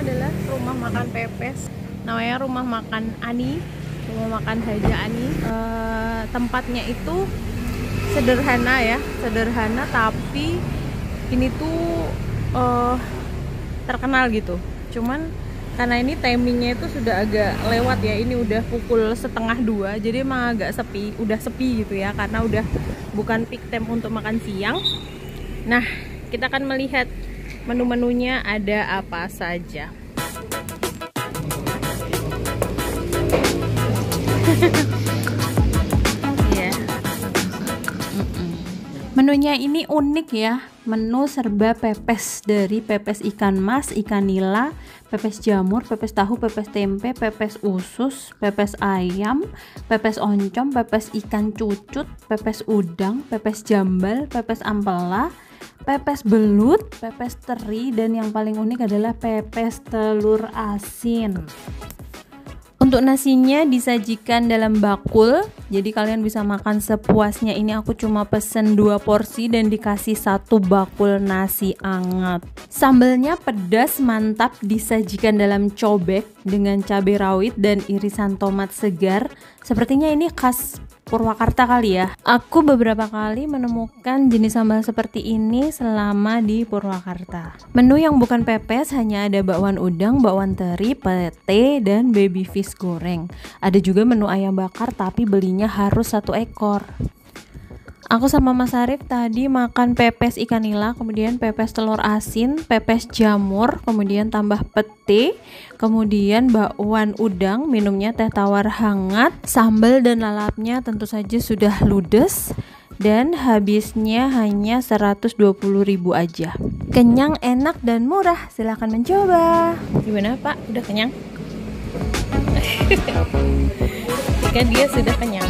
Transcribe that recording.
adalah rumah makan pepes. Namanya rumah makan Ani, rumah makan Haja Ani. Uh, tempatnya itu sederhana ya, sederhana tapi ini tuh uh, terkenal gitu. Cuman karena ini timingnya itu sudah agak lewat ya ini udah pukul setengah dua jadi emang agak sepi udah sepi gitu ya karena udah bukan peak time untuk makan siang nah kita akan melihat menu-menunya ada apa saja Menunya ini unik ya, menu serba pepes dari pepes ikan mas, ikan nila, pepes jamur, pepes tahu, pepes tempe, pepes usus, pepes ayam, pepes oncom, pepes ikan cucut, pepes udang, pepes jambal, pepes ampela, pepes belut, pepes teri, dan yang paling unik adalah pepes telur asin. Untuk nasinya disajikan dalam bakul, jadi kalian bisa makan sepuasnya. Ini aku cuma pesen dua porsi dan dikasih satu bakul nasi anget. Sambelnya pedas mantap, disajikan dalam cobek dengan cabai rawit dan irisan tomat segar. Sepertinya ini khas Purwakarta kali ya. Aku beberapa kali menemukan jenis sambal seperti ini selama di Purwakarta. Menu yang bukan pepes hanya ada bakwan udang, bakwan teri, pete, dan baby fish goreng. Ada juga menu ayam bakar tapi belinya harus satu ekor. Aku sama Mas Arif tadi makan pepes ikan nila, kemudian pepes telur asin, pepes jamur, kemudian tambah pete, kemudian bakwan udang, minumnya teh tawar hangat, sambal dan lalapnya tentu saja sudah ludes dan habisnya hanya 120.000 aja. Kenyang, enak dan murah. Silahkan mencoba. Gimana, Pak? Udah kenyang? Jika dia sudah kenyang.